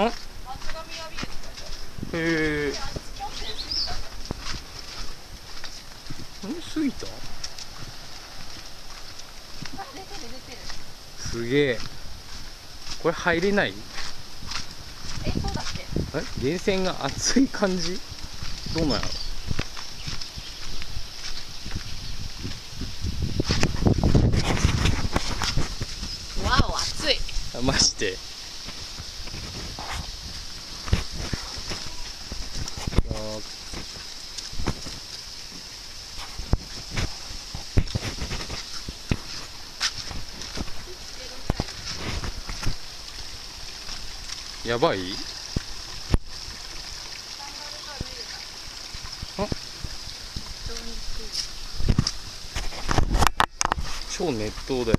あ厚紙やびえって書いてあるへえ過ぎたすげえ。これ入れない？えそうだっけ？え？源泉が熱い感じ？どうなんやろ？わお熱い。あマジやばい？超熱湯だよ。